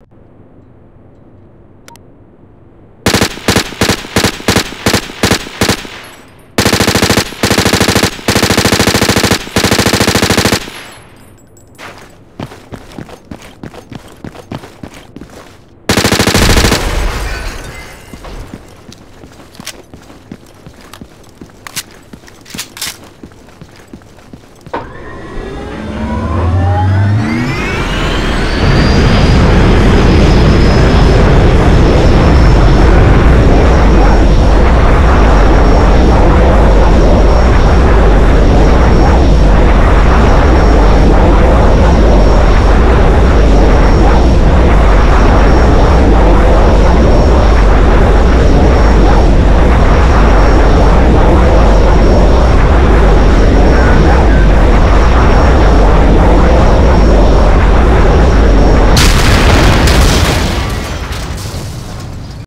you